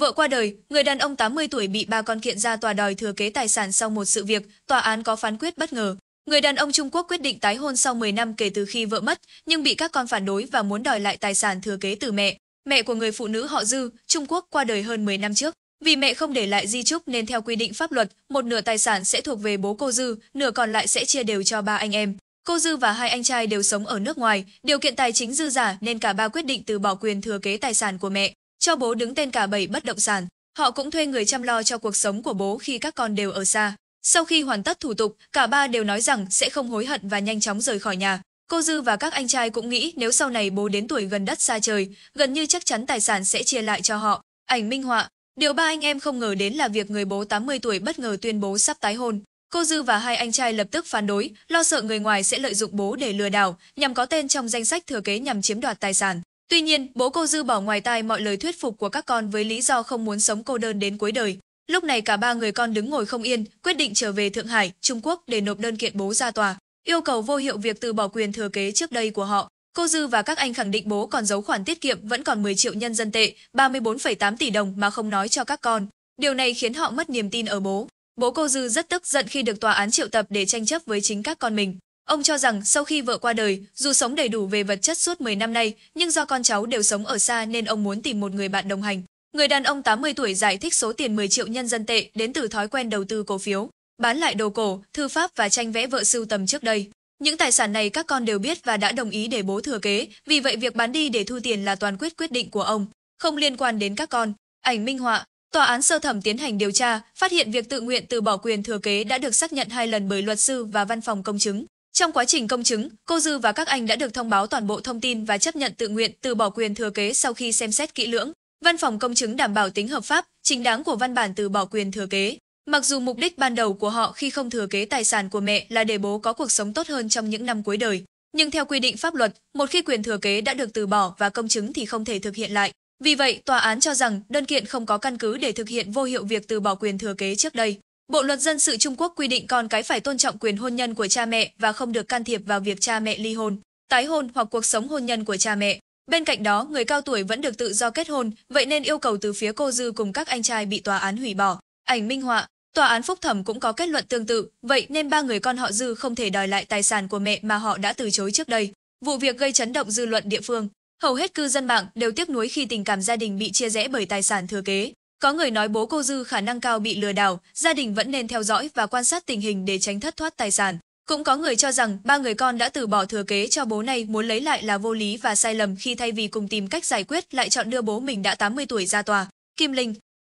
Vợ qua đời, người đàn ông 80 tuổi bị ba con kiện ra tòa đòi thừa kế tài sản sau một sự việc, tòa án có phán quyết bất ngờ. Người đàn ông Trung Quốc quyết định tái hôn sau 10 năm kể từ khi vợ mất, nhưng bị các con phản đối và muốn đòi lại tài sản thừa kế từ mẹ. Mẹ của người phụ nữ họ Dư, Trung Quốc qua đời hơn 10 năm trước. Vì mẹ không để lại di chúc nên theo quy định pháp luật, một nửa tài sản sẽ thuộc về bố cô Dư, nửa còn lại sẽ chia đều cho ba anh em. Cô Dư và hai anh trai đều sống ở nước ngoài, điều kiện tài chính dư giả nên cả ba quyết định từ bỏ quyền thừa kế tài sản của mẹ, cho bố đứng tên cả bảy bất động sản. Họ cũng thuê người chăm lo cho cuộc sống của bố khi các con đều ở xa. Sau khi hoàn tất thủ tục, cả ba đều nói rằng sẽ không hối hận và nhanh chóng rời khỏi nhà. Cô Dư và các anh trai cũng nghĩ nếu sau này bố đến tuổi gần đất xa trời, gần như chắc chắn tài sản sẽ chia lại cho họ. Ảnh minh họa, điều ba anh em không ngờ đến là việc người bố 80 tuổi bất ngờ tuyên bố sắp tái hôn. Cô Dư và hai anh trai lập tức phản đối, lo sợ người ngoài sẽ lợi dụng bố để lừa đảo, nhằm có tên trong danh sách thừa kế nhằm chiếm đoạt tài sản. Tuy nhiên, bố cô Dư bỏ ngoài tai mọi lời thuyết phục của các con với lý do không muốn sống cô đơn đến cuối đời. Lúc này cả ba người con đứng ngồi không yên, quyết định trở về Thượng Hải, Trung Quốc để nộp đơn kiện bố ra tòa, yêu cầu vô hiệu việc từ bỏ quyền thừa kế trước đây của họ. Cô Dư và các anh khẳng định bố còn giấu khoản tiết kiệm vẫn còn 10 triệu nhân dân tệ, 34,8 tỷ đồng mà không nói cho các con. Điều này khiến họ mất niềm tin ở bố. Bố cô Dư rất tức giận khi được tòa án triệu tập để tranh chấp với chính các con mình. Ông cho rằng sau khi vợ qua đời, dù sống đầy đủ về vật chất suốt 10 năm nay, nhưng do con cháu đều sống ở xa nên ông muốn tìm một người bạn đồng hành. Người đàn ông 80 tuổi giải thích số tiền 10 triệu nhân dân tệ đến từ thói quen đầu tư cổ phiếu, bán lại đồ cổ, thư pháp và tranh vẽ vợ sưu tầm trước đây. Những tài sản này các con đều biết và đã đồng ý để bố thừa kế, vì vậy việc bán đi để thu tiền là toàn quyết quyết định của ông, không liên quan đến các con. Ảnh minh họa, Tòa án sơ thẩm tiến hành điều tra, phát hiện việc tự nguyện từ bỏ quyền thừa kế đã được xác nhận hai lần bởi luật sư và văn phòng công chứng. Trong quá trình công chứng, cô Dư và các anh đã được thông báo toàn bộ thông tin và chấp nhận tự nguyện từ bỏ quyền thừa kế sau khi xem xét kỹ lưỡng. Văn phòng công chứng đảm bảo tính hợp pháp, chính đáng của văn bản từ bỏ quyền thừa kế. Mặc dù mục đích ban đầu của họ khi không thừa kế tài sản của mẹ là để bố có cuộc sống tốt hơn trong những năm cuối đời, nhưng theo quy định pháp luật, một khi quyền thừa kế đã được từ bỏ và công chứng thì không thể thực hiện lại. Vì vậy, tòa án cho rằng đơn kiện không có căn cứ để thực hiện vô hiệu việc từ bỏ quyền thừa kế trước đây. Bộ luật dân sự Trung Quốc quy định con cái phải tôn trọng quyền hôn nhân của cha mẹ và không được can thiệp vào việc cha mẹ ly hôn, tái hôn hoặc cuộc sống hôn nhân của cha mẹ. Bên cạnh đó, người cao tuổi vẫn được tự do kết hôn, vậy nên yêu cầu từ phía cô Dư cùng các anh trai bị tòa án hủy bỏ. Ảnh minh họa, tòa án phúc thẩm cũng có kết luận tương tự, vậy nên ba người con họ Dư không thể đòi lại tài sản của mẹ mà họ đã từ chối trước đây. Vụ việc gây chấn động dư luận địa phương. Hầu hết cư dân mạng đều tiếc nuối khi tình cảm gia đình bị chia rẽ bởi tài sản thừa kế. Có người nói bố cô Dư khả năng cao bị lừa đảo, gia đình vẫn nên theo dõi và quan sát tình hình để tránh thất thoát tài sản. Cũng có người cho rằng ba người con đã từ bỏ thừa kế cho bố này muốn lấy lại là vô lý và sai lầm khi thay vì cùng tìm cách giải quyết lại chọn đưa bố mình đã 80 tuổi ra tòa. Kim Linh